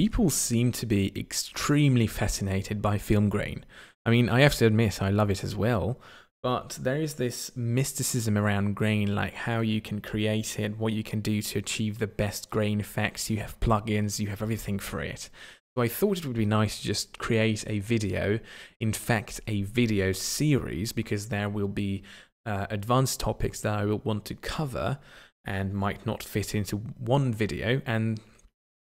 people seem to be extremely fascinated by film grain. I mean, I have to admit, I love it as well. But there is this mysticism around grain, like how you can create it, what you can do to achieve the best grain effects. You have plugins, you have everything for it. So I thought it would be nice to just create a video, in fact, a video series, because there will be uh, advanced topics that I will want to cover and might not fit into one video. And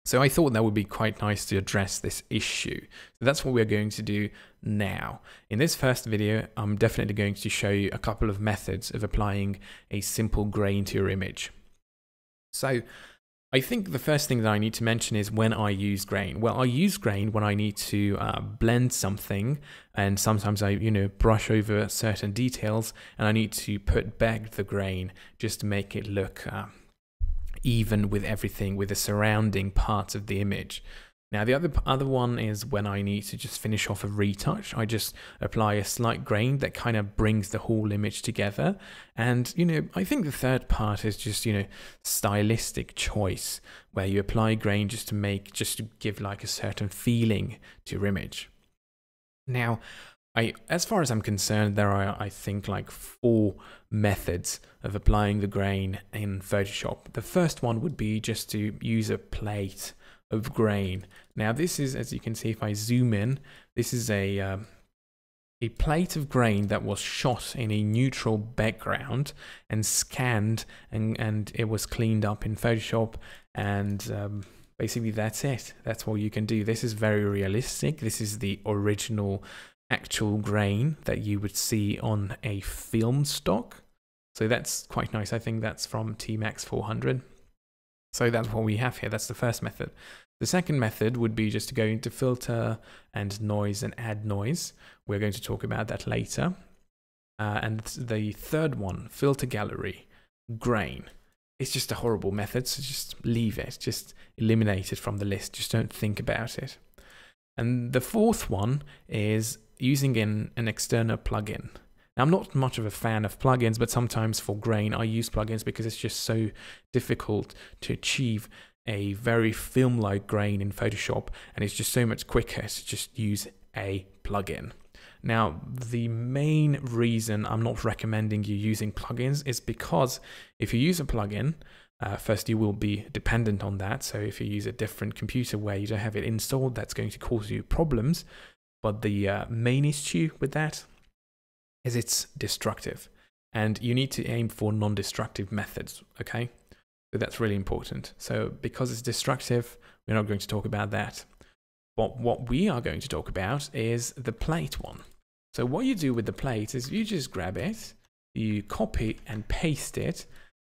so I thought that would be quite nice to address this issue. So that's what we're going to do now. In this first video, I'm definitely going to show you a couple of methods of applying a simple grain to your image. So I think the first thing that I need to mention is when I use grain. Well, I use grain when I need to uh, blend something, and sometimes I, you know, brush over certain details, and I need to put back the grain just to make it look uh, even with everything, with the surrounding parts of the image. Now the other other one is when I need to just finish off a retouch. I just apply a slight grain that kind of brings the whole image together. And you know, I think the third part is just you know stylistic choice, where you apply grain just to make just to give like a certain feeling to your image. Now, I, as far as I'm concerned, there are, I think, like four methods of applying the grain in Photoshop. The first one would be just to use a plate of grain. Now, this is, as you can see, if I zoom in, this is a um, a plate of grain that was shot in a neutral background and scanned, and and it was cleaned up in Photoshop, and um, basically that's it. That's what you can do. This is very realistic. This is the original actual grain that you would see on a film stock. So that's quite nice. I think that's from T-Max 400. So that's what we have here. That's the first method. The second method would be just to go into filter and noise and add noise. We're going to talk about that later. Uh, and the third one, filter gallery, grain. It's just a horrible method, so just leave it. Just eliminate it from the list. Just don't think about it. And the fourth one is using an, an external plugin. Now, I'm not much of a fan of plugins, but sometimes for grain, I use plugins because it's just so difficult to achieve a very film-like grain in Photoshop, and it's just so much quicker to just use a plugin. Now, the main reason I'm not recommending you using plugins is because if you use a plugin, uh, first you will be dependent on that. So if you use a different computer where you don't have it installed, that's going to cause you problems. But the uh, main issue with that is it's destructive. And you need to aim for non-destructive methods, okay? So that's really important. So because it's destructive, we're not going to talk about that. But what we are going to talk about is the plate one. So what you do with the plate is you just grab it, you copy and paste it,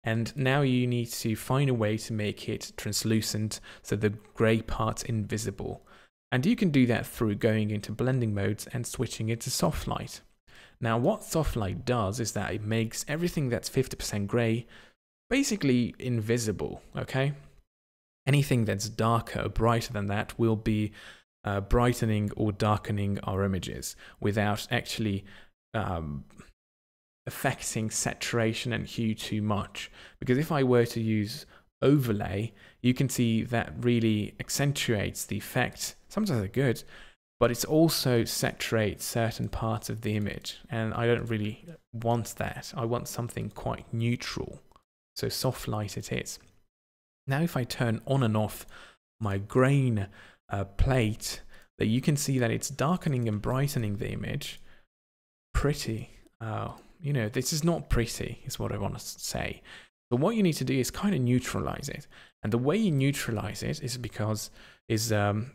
and now you need to find a way to make it translucent so the gray part's invisible. And you can do that through going into blending modes and switching it to soft light. Now what soft light does is that it makes everything that's 50% gray basically invisible, okay? Anything that's darker or brighter than that will be uh, brightening or darkening our images without actually um, affecting saturation and hue too much. Because if I were to use overlay, you can see that really accentuates the effect. Sometimes they're good, but it also saturates certain parts of the image. And I don't really want that. I want something quite neutral. So soft light it is. Now if I turn on and off my grain uh, plate, that you can see that it's darkening and brightening the image. Pretty. Uh, you know, this is not pretty, is what I want to say. But what you need to do is kind of neutralize it. And the way you neutralize it is because is um,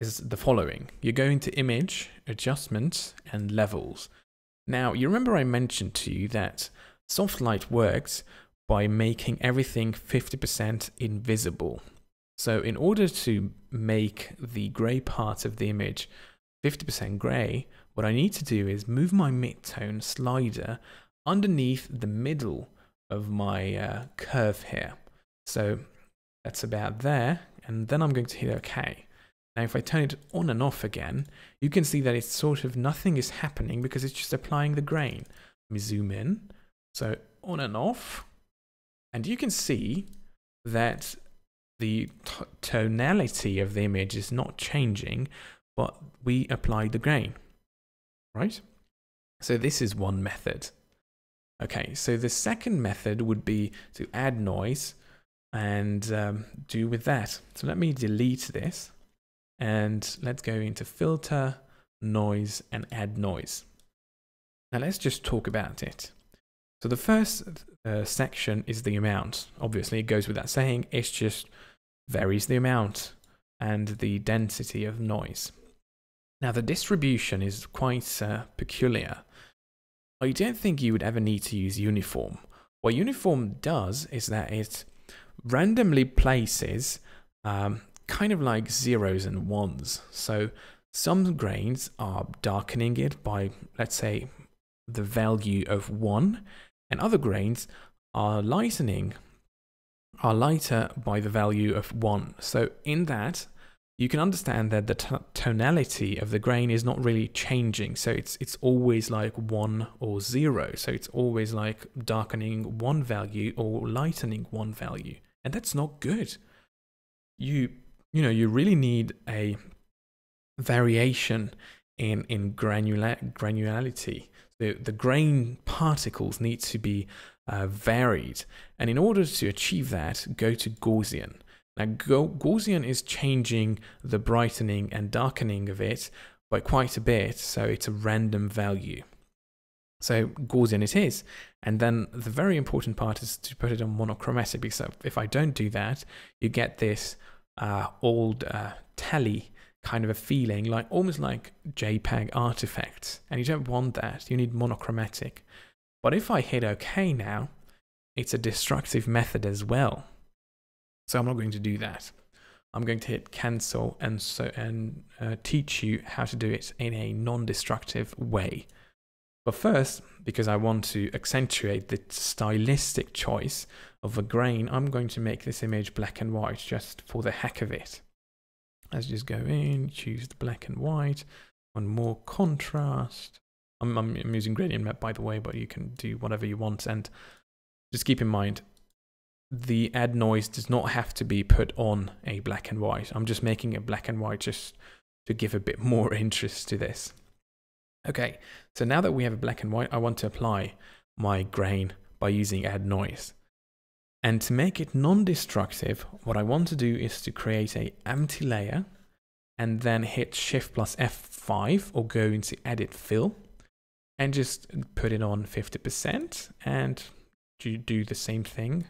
is the following. You go into image, adjustments, and levels. Now, you remember I mentioned to you that soft light works by making everything 50% invisible. So in order to make the gray part of the image 50% gray, what I need to do is move my midtone slider underneath the middle of my uh, curve here. So that's about there, and then I'm going to hit OK. Now if I turn it on and off again, you can see that it's sort of nothing is happening because it's just applying the grain. Let me zoom in. So on and off, and you can see that the tonality of the image is not changing, but we apply the grain, right? So this is one method. Okay, so the second method would be to add noise and um, do with that. So let me delete this and let's go into filter, noise and add noise. Now let's just talk about it. So the first uh, section is the amount. Obviously, it goes without saying, it just varies the amount and the density of noise. Now, the distribution is quite uh, peculiar. I don't think you would ever need to use uniform. What uniform does is that it randomly places um, kind of like zeros and ones. So some grains are darkening it by, let's say, the value of 1, and other grains are lightening are lighter by the value of 1. So in that, you can understand that the tonality of the grain is not really changing. So it's it's always like 1 or 0. So it's always like darkening one value or lightening one value. And that's not good. You you know, you really need a variation in in granular granularity. The the grain particles need to be uh, varied, and in order to achieve that, go to Gaussian. Now, Gaussian is changing the brightening and darkening of it by quite a bit, so it's a random value. So Gaussian it is. And then the very important part is to put it on monochromatic because if I don't do that, you get this uh, old uh, kind of a feeling, like almost like JPEG artifacts. And you don't want that. You need monochromatic. But if I hit OK now, it's a destructive method as well. So I'm not going to do that. I'm going to hit cancel and so and uh, teach you how to do it in a non-destructive way. But first, because I want to accentuate the stylistic choice of a grain, I'm going to make this image black and white just for the heck of it. Let's just go in, choose the black and white, one more contrast. I'm, I'm using gradient map by the way, but you can do whatever you want. And just keep in mind, the add noise does not have to be put on a black and white. I'm just making it black and white just to give a bit more interest to this. Okay, so now that we have a black and white, I want to apply my grain by using add noise. And to make it non-destructive, what I want to do is to create a empty layer and then hit shift plus F5 or go into edit fill and just put it on 50% and do the same thing.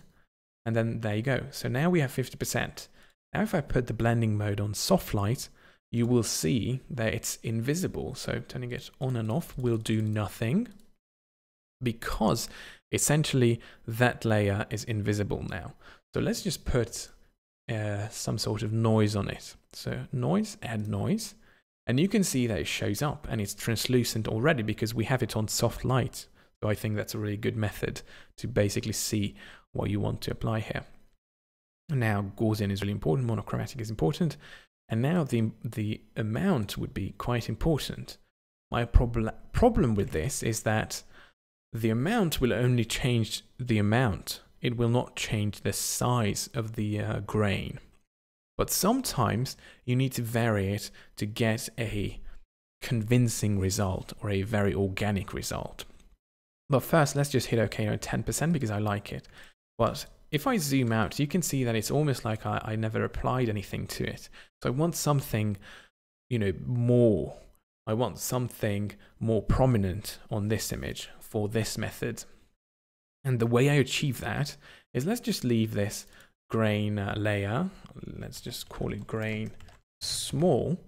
And then there you go. So now we have 50%. Now if I put the blending mode on soft light, you will see that it's invisible. So turning it on and off will do nothing because essentially that layer is invisible now. So let's just put uh, some sort of noise on it. So noise, add noise. And you can see that it shows up and it's translucent already because we have it on soft light. So I think that's a really good method to basically see what you want to apply here. Now Gaussian is really important, monochromatic is important. And now the, the amount would be quite important. My prob problem with this is that the amount will only change the amount. It will not change the size of the uh, grain. But sometimes you need to vary it to get a convincing result or a very organic result. But first, let's just hit OK on 10% because I like it. But if I zoom out, you can see that it's almost like I, I never applied anything to it. So I want something, you know, more. I want something more prominent on this image for this method. And the way I achieve that is let's just leave this grain uh, layer. Let's just call it grain small.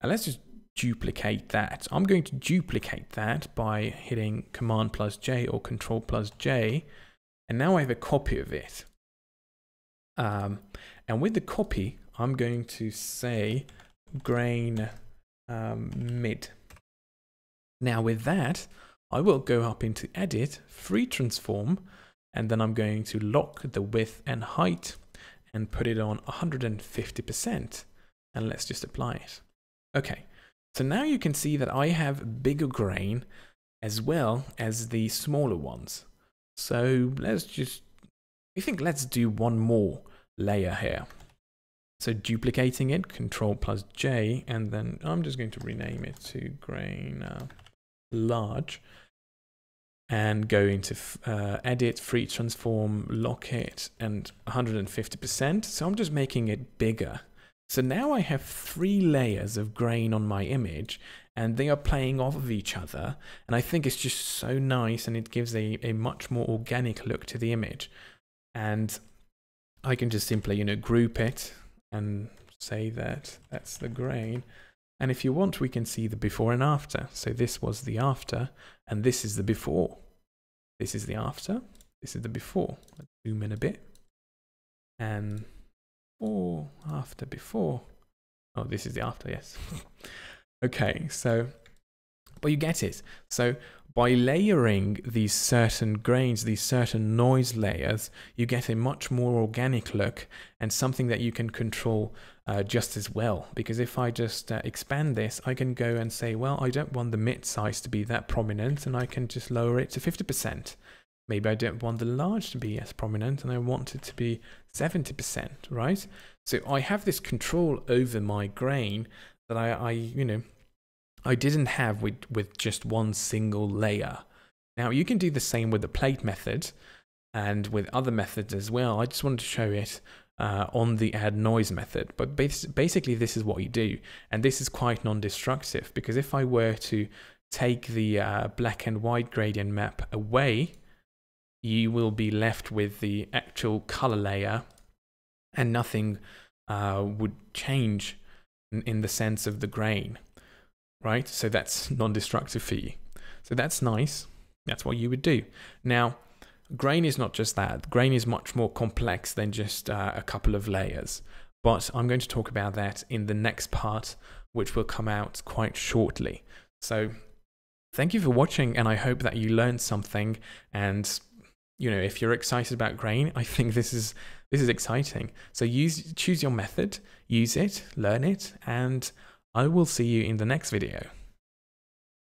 And let's just duplicate that. I'm going to duplicate that by hitting Command plus J or Control plus J. And now I have a copy of it. Um, and with the copy, I'm going to say grain um, mid. Now with that, I will go up into edit, free transform, and then I'm going to lock the width and height and put it on 150%. And let's just apply it. Okay, so now you can see that I have bigger grain as well as the smaller ones. So let's just, I think let's do one more layer here. So duplicating it, Control plus J, and then I'm just going to rename it to grain uh, large and go into uh, edit, free transform, lock it, and 150%. So I'm just making it bigger. So now I have three layers of grain on my image and they are playing off of each other. And I think it's just so nice and it gives a, a much more organic look to the image. And I can just simply, you know, group it and say that that's the grain. And if you want, we can see the before and after. So this was the after, and this is the before. This is the after, this is the before. Let's zoom in a bit. And or after, before. Oh, this is the after, yes. okay, so, but you get it. So by layering these certain grains, these certain noise layers, you get a much more organic look and something that you can control uh, just as well. Because if I just uh, expand this, I can go and say, well, I don't want the mid size to be that prominent and I can just lower it to 50%. Maybe I don't want the large to be as prominent and I want it to be 70%, right? So I have this control over my grain that I, I you know, I didn't have with, with just one single layer. Now you can do the same with the plate method and with other methods as well. I just wanted to show it uh, on the add noise method. But bas basically this is what you do. And this is quite non-destructive because if I were to take the uh, black and white gradient map away, you will be left with the actual color layer and nothing uh, would change in, the sense of the grain right? So that's non-destructive for you. So that's nice. That's what you would do. Now, grain is not just that. Grain is much more complex than just uh, a couple of layers. But I'm going to talk about that in the next part, which will come out quite shortly. So thank you for watching, and I hope that you learned something. And you know, if you're excited about grain, I think this is this is exciting. So use choose your method, use it, learn it, and I will see you in the next video.